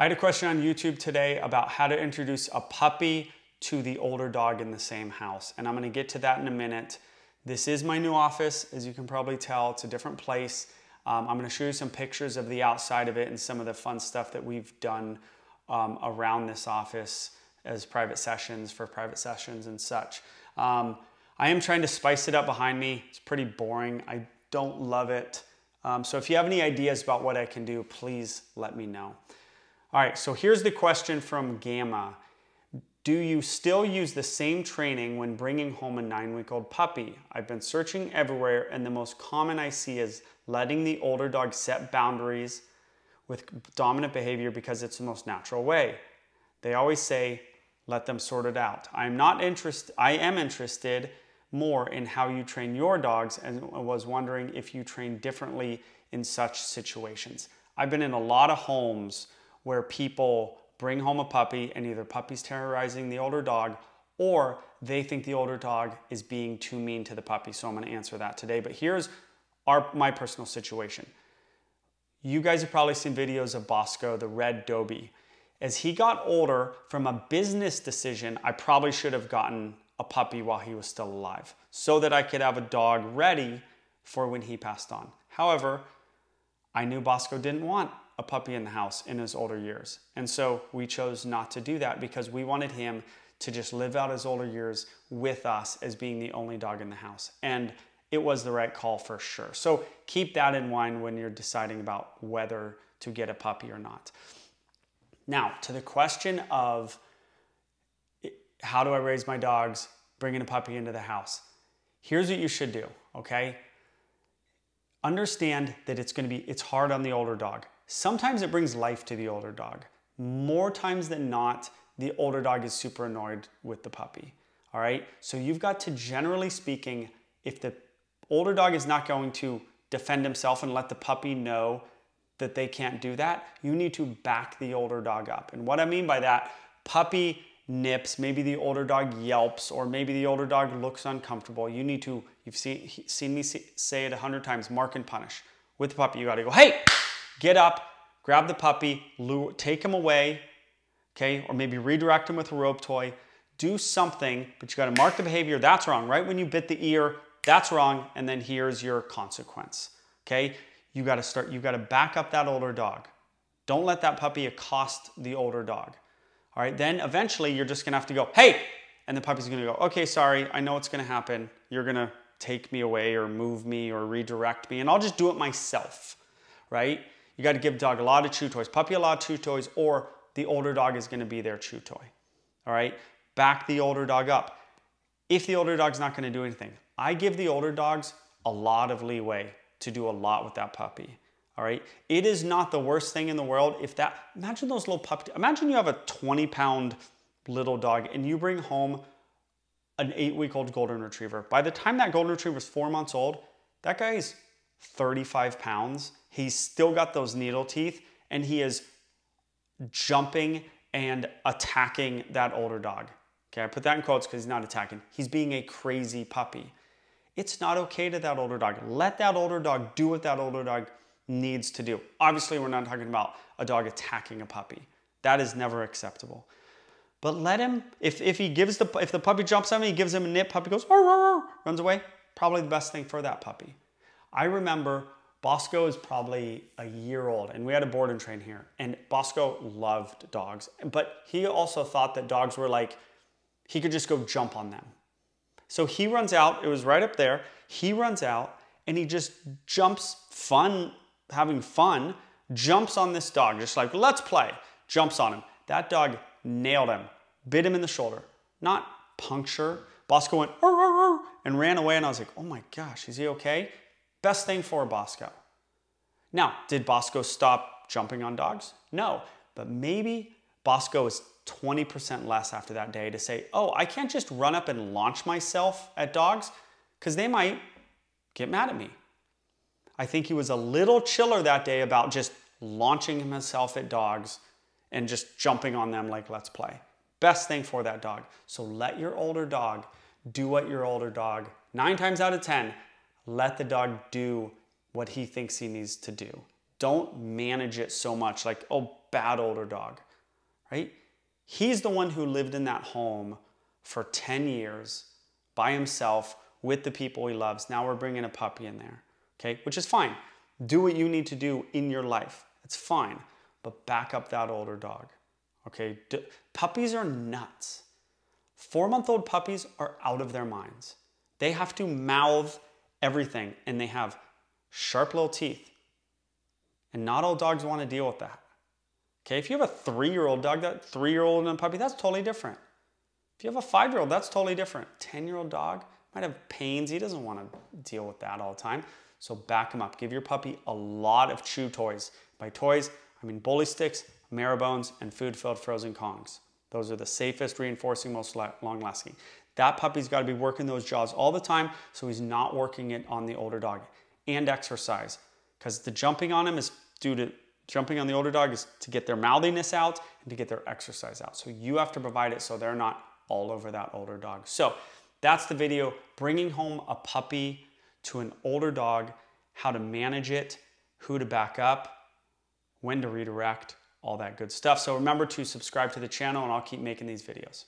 I had a question on YouTube today about how to introduce a puppy to the older dog in the same house. And I'm gonna get to that in a minute. This is my new office. As you can probably tell, it's a different place. Um, I'm gonna show you some pictures of the outside of it and some of the fun stuff that we've done um, around this office as private sessions for private sessions and such. Um, I am trying to spice it up behind me. It's pretty boring. I don't love it. Um, so if you have any ideas about what I can do, please let me know. All right, so here's the question from Gamma. Do you still use the same training when bringing home a nine week old puppy? I've been searching everywhere, and the most common I see is letting the older dog set boundaries with dominant behavior because it's the most natural way. They always say, let them sort it out. I'm not interested, I am interested more in how you train your dogs and was wondering if you train differently in such situations. I've been in a lot of homes where people bring home a puppy and either puppy's terrorizing the older dog or they think the older dog is being too mean to the puppy. So I'm going to answer that today. But here's our, my personal situation. You guys have probably seen videos of Bosco, the red Dobie. As he got older, from a business decision, I probably should have gotten a puppy while he was still alive so that I could have a dog ready for when he passed on. However, I knew Bosco didn't want a puppy in the house in his older years. And so we chose not to do that because we wanted him to just live out his older years with us as being the only dog in the house. And it was the right call for sure. So keep that in mind when you're deciding about whether to get a puppy or not. Now, to the question of how do I raise my dogs, bringing a puppy into the house. Here's what you should do, okay? Understand that it's gonna be, it's hard on the older dog. Sometimes it brings life to the older dog. More times than not, the older dog is super annoyed with the puppy, all right? So you've got to, generally speaking, if the older dog is not going to defend himself and let the puppy know that they can't do that, you need to back the older dog up. And what I mean by that, puppy nips, maybe the older dog yelps, or maybe the older dog looks uncomfortable. You need to, you've seen, seen me say it a hundred times, mark and punish. With the puppy, you gotta go, hey, get up, grab the puppy, lure, take him away, okay? Or maybe redirect him with a rope toy. Do something, but you gotta mark the behavior, that's wrong. Right when you bit the ear, that's wrong, and then here's your consequence, okay? You gotta start, you gotta back up that older dog. Don't let that puppy accost the older dog. All right, then eventually you're just gonna have to go, hey, and the puppy's gonna go, okay, sorry, I know what's gonna happen. You're gonna take me away or move me or redirect me, and I'll just do it myself, right? You gotta give dog a lot of chew toys, puppy a lot of chew toys, or the older dog is gonna be their chew toy, all right? Back the older dog up. If the older dog's not gonna do anything, I give the older dogs a lot of leeway to do a lot with that puppy all right? It is not the worst thing in the world if that, imagine those little puppy, imagine you have a 20 pound little dog and you bring home an eight week old golden retriever. By the time that golden retriever is four months old, that guy is 35 pounds. He's still got those needle teeth and he is jumping and attacking that older dog. Okay, I put that in quotes because he's not attacking. He's being a crazy puppy. It's not okay to that older dog. Let that older dog do what that older dog needs to do. Obviously, we're not talking about a dog attacking a puppy. That is never acceptable. But let him, if, if he gives the, if the puppy jumps on me, he gives him a nip, puppy goes, runs away, probably the best thing for that puppy. I remember Bosco is probably a year old and we had a board and train here and Bosco loved dogs, but he also thought that dogs were like, he could just go jump on them. So he runs out, it was right up there. He runs out and he just jumps fun having fun, jumps on this dog, just like, let's play, jumps on him. That dog nailed him, bit him in the shoulder, not puncture. Bosco went, and ran away, and I was like, oh my gosh, is he okay? Best thing for Bosco. Now, did Bosco stop jumping on dogs? No, but maybe Bosco is 20% less after that day to say, oh, I can't just run up and launch myself at dogs because they might get mad at me. I think he was a little chiller that day about just launching himself at dogs and just jumping on them like, let's play. Best thing for that dog. So let your older dog do what your older dog, nine times out of 10, let the dog do what he thinks he needs to do. Don't manage it so much like, oh, bad older dog, right? He's the one who lived in that home for 10 years by himself with the people he loves. Now we're bringing a puppy in there, okay? Which is fine. Do what you need to do in your life. It's fine. But back up that older dog, okay? D- puppies are nuts. Four month old puppies are out of their minds. They have to mouth everything and they have sharp little teeth. And not all dogs want to deal with that. Okay, if you have a three year old dog, that three year old and a puppy, that's totally different. If you have a five year old, that's totally different. 10 year old dog might have pains. He doesn't want to deal with that all the time. So back him up. Give your puppy a lot of chew toys. By toys, I mean bully sticks, marrow bones, and food filled frozen Kongs. Those are the safest, reinforcing, most long lasting. That puppy's got to be working those jaws all the time so he's not working it on the older dog. And exercise, because the jumping on him is due to jumping on the older dog is to get their mouthiness out and to get their exercise out. So you have to provide it so they're not all over that older dog. So that's the video, bringing home a puppy to an older dog, how to manage it, who to back up, when to redirect, all that good stuff. So remember to subscribe to the channel and I'll keep making these videos.